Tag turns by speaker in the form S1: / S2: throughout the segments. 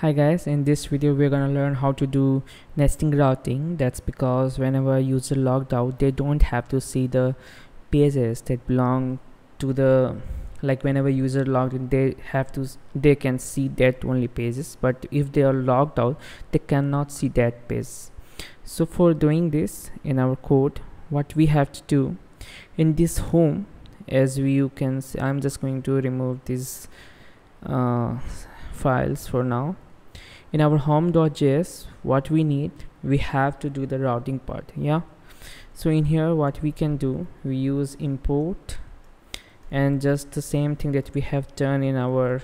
S1: Hi guys, in this video we're gonna learn how to do nesting routing. That's because whenever user logged out, they don't have to see the pages that belong to the like whenever user logged in they have to they can see that only pages. But if they are logged out they cannot see that page. So for doing this in our code what we have to do in this home as we, you can see i'm just going to remove these uh, files for now in our home.js what we need we have to do the routing part yeah? So in here what we can do we use import and just the same thing that we have done in our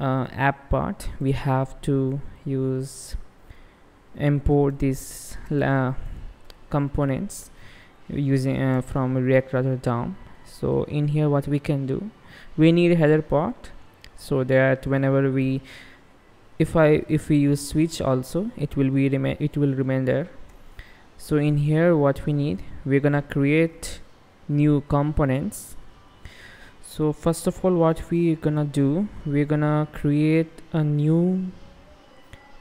S1: uh, app part we have to use import these uh, components using uh, from react router DOM so in here what we can do we need header part so that whenever we if I if we use switch also it will be remain it will remain there. So in here what we need we're gonna create new components. So first of all what we're gonna do we're gonna create a new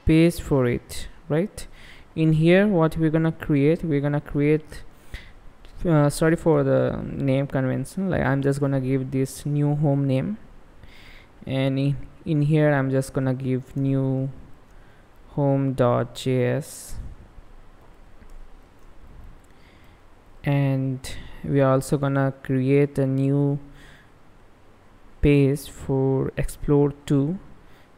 S1: page for it right? In here what we're gonna create we're gonna create uh, sorry for the name convention like I'm just gonna give this new home name. And in, in here I'm just gonna give new home.js and we are also gonna create a new page for explore 2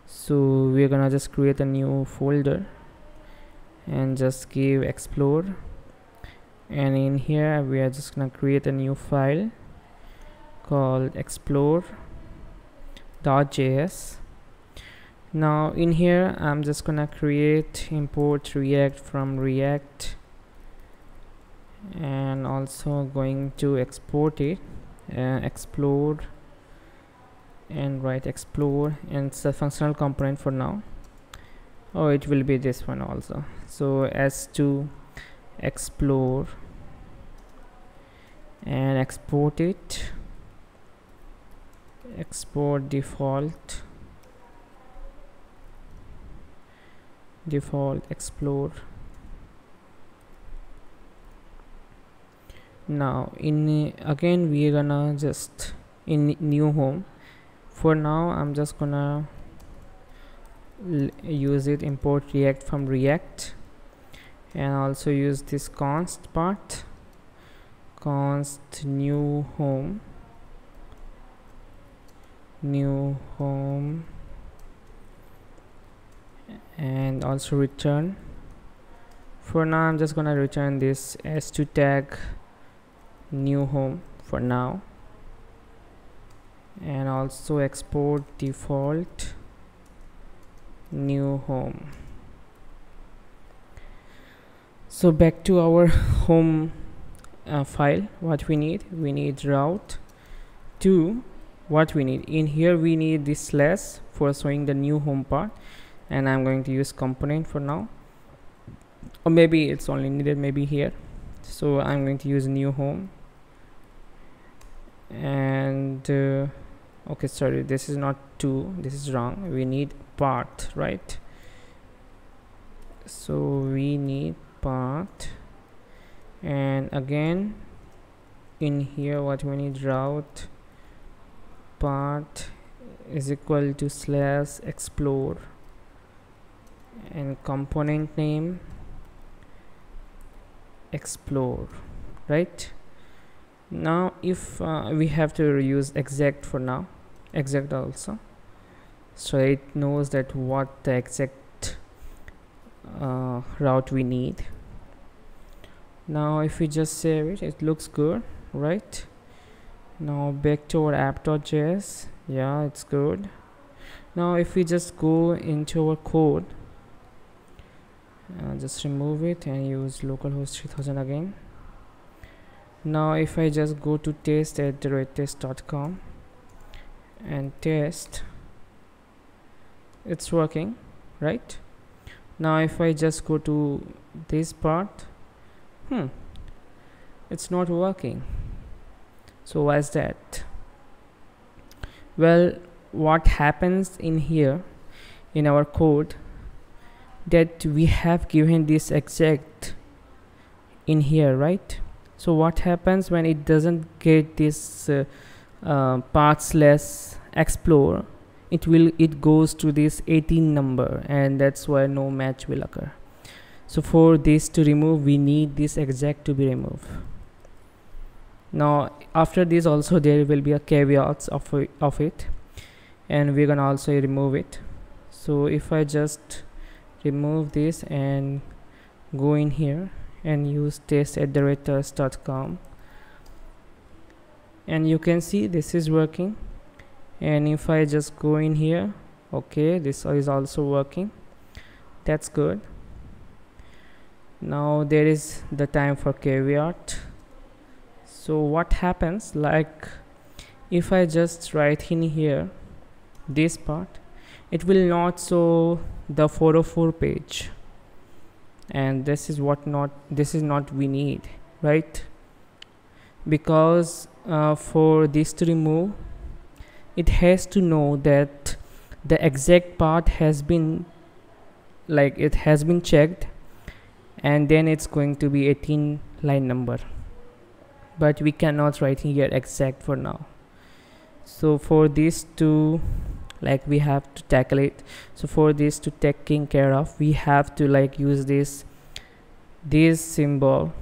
S1: so we're gonna just create a new folder and just give explore. And in here we are just gonna create a new file called explore.js now in here I'm just gonna create import react from react and also going to export it uh, explore and write explore and it's a functional component for now. Oh it will be this one also. So s2 explore and export it export default. Default explore. Now in again we're gonna just in new home. For now I'm just gonna use it import react from react. And also use this const part. Const new home new home and also return. For now I'm just gonna return this s2 tag new home for now. And also export default new home. So back to our home uh, file what we need. We need route to what we need. In here we need this slash for showing the new home part. And I'm going to use component for now. Or maybe it's only needed maybe here. So I'm going to use new home. And uh, okay sorry this is not two. This is wrong. We need part right? So we need part. And again in here what we need route part is equal to slash explore. And component name explore right? Now if uh, we have to use exact for now exact also. So it knows that what the exact uh, route we need. Now if we just save it it looks good right now back to our app.js yeah it's good. Now if we just go into our code uh, just remove it and use localhost 3000 again. Now if I just go to test at test.com and test it's working right? Now if I just go to this part hmm it's not working so why is that? Well what happens in here in our code that we have given this exact in here right? So what happens when it doesn't get this uh, uh, explore? It will it goes to this 18 number and that's why no match will occur. So for this to remove we need this exact to be removed now after this also there will be a caveats of, of it and we're gonna also remove it. So if I just remove this and go in here and use test at the and you can see this is working. And if I just go in here okay this is also working. That's good. Now there is the time for caveat so what happens? Like if I just write in here this part it will not show the 404 page. And this is what not this is not we need right? Because uh, for this to remove it has to know that the exact part has been like it has been checked and then it's going to be 18 line number but we cannot write here exact for now. So for this to like we have to tackle it. So for this to taking care of we have to like use this this symbol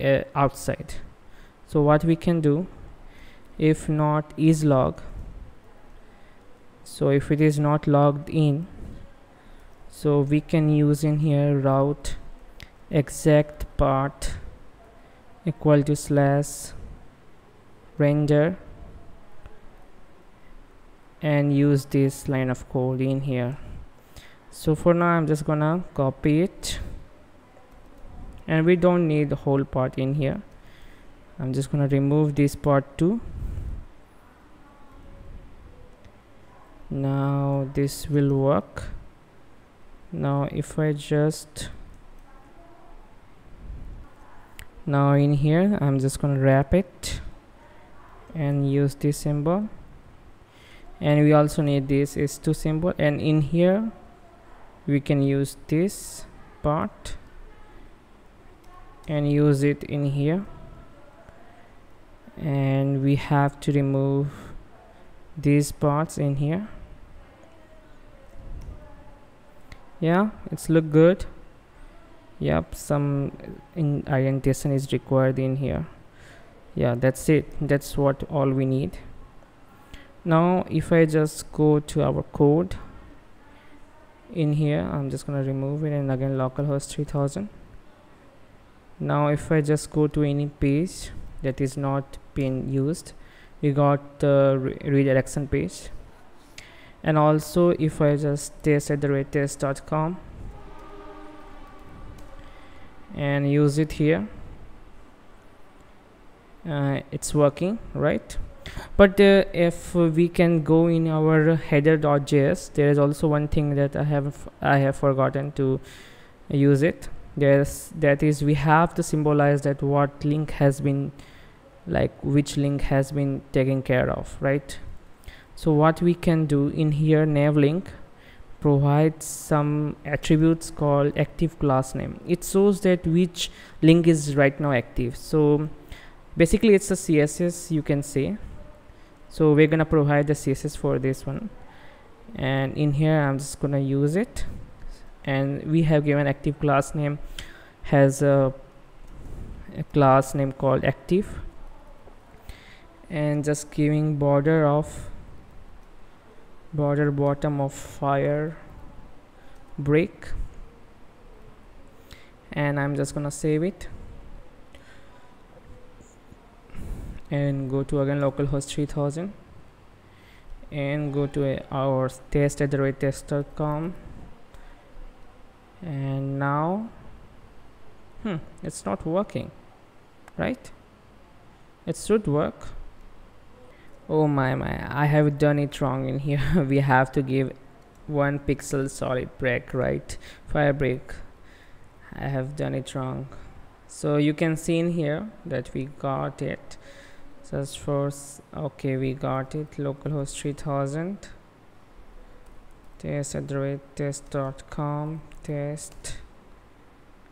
S1: uh, outside. So what we can do if not is log so if it is not logged in so we can use in here route exact part equal to slash render and use this line of code in here. So for now I'm just gonna copy it. And we don't need the whole part in here. I'm just gonna remove this part too. Now this will work. Now if I just now in here I'm just gonna wrap it and use this symbol. And we also need this is two symbol. And in here we can use this part and use it in here. And we have to remove these parts in here. Yeah it's look good yep some in orientation is required in here. Yeah that's it. That's what all we need. Now if I just go to our code in here I'm just gonna remove it and again localhost 3000 now if I just go to any page that is not being used we got the re redirection page. And also if I just test at the rate test.com and use it here. Uh, it's working right? But uh, if we can go in our header.js there is also one thing that I have I have forgotten to use it. There's that is we have to symbolize that what link has been like which link has been taken care of right? So what we can do in here nav link provides some attributes called active class name. It shows that which link is right now active. So basically it's a css you can say. So we're gonna provide the css for this one. And in here i'm just gonna use it. And we have given active class name has a, a class name called active. And just giving border of border bottom of fire break and I'm just gonna save it and go to again localhost 3000 and go to our test at the rate test.com and now hmm it's not working right? It should work oh my my. I have done it wrong in here. We have to give one pixel solid break right? Firebrick. I have done it wrong. So you can see in here that we got it. Salesforce okay we got it. Localhost 3000 test at the rate test.com test.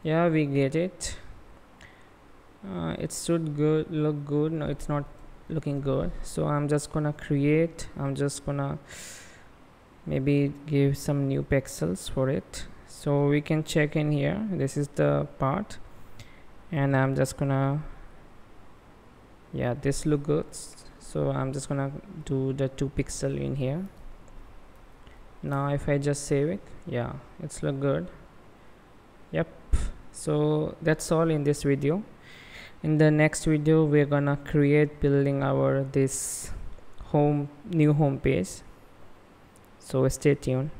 S1: Yeah we get it. Uh, it should good look good. No it's not looking good. So I'm just gonna create I'm just gonna maybe give some new pixels for it. So we can check in here. This is the part. And I'm just gonna yeah this look good. So I'm just gonna do the two pixel in here. Now if I just save it yeah it's look good. Yep. So that's all in this video in the next video we're gonna create building our this home new home page. So stay tuned